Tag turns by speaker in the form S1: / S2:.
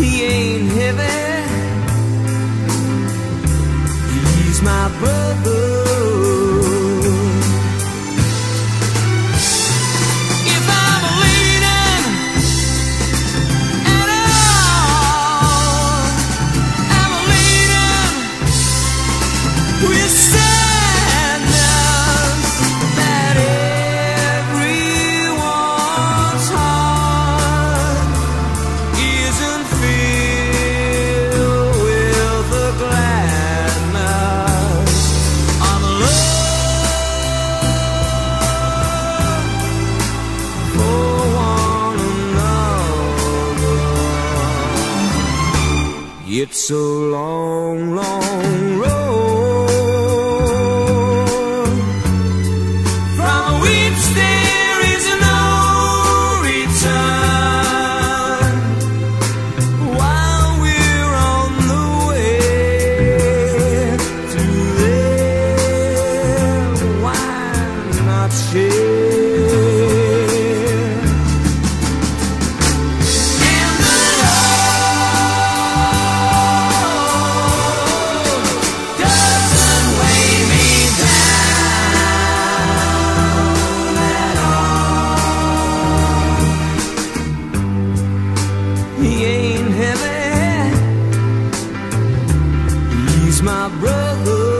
S1: he ain't heavy. He's my brother. It's a long, long my brother.